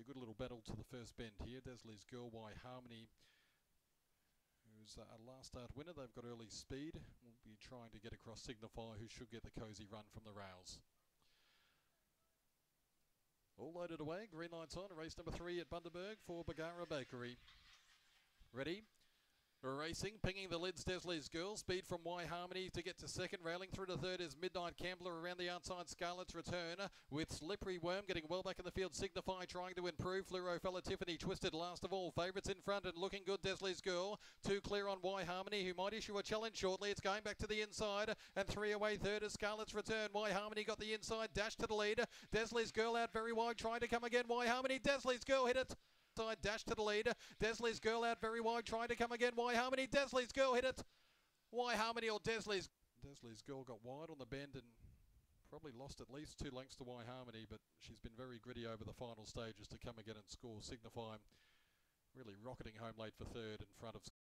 a good little battle to the first bend here. Desley's Girl Y Harmony, who's a last start winner. They've got early speed. We'll be trying to get across Signifier, who should get the cosy run from the rails. All loaded away. Green lights on. Race number three at Bundaberg for Bargara Bakery. Ready? Racing, pinging the lids, Desley's Girl. Speed from Y Harmony to get to second. Railing through to third is Midnight Gambler around the outside. Scarlet's return with Slippery Worm getting well back in the field. Signify trying to improve. Fluoro Fella Tiffany twisted last of all. Favourites in front and looking good. Desley's Girl. Two clear on Y Harmony who might issue a challenge shortly. It's going back to the inside and three away third is Scarlet's return. Y Harmony got the inside. Dash to the lead. Desley's Girl out very wide trying to come again. Y Harmony. Desley's Girl hit it side dash to the lead. Desley's girl out very wide, trying to come again. Y Harmony, Desley's girl hit it. Y Harmony or Desley's. Desley's girl got wide on the bend and probably lost at least two lengths to Why Harmony, but she's been very gritty over the final stages to come again and score. signifying really rocketing home late for third in front of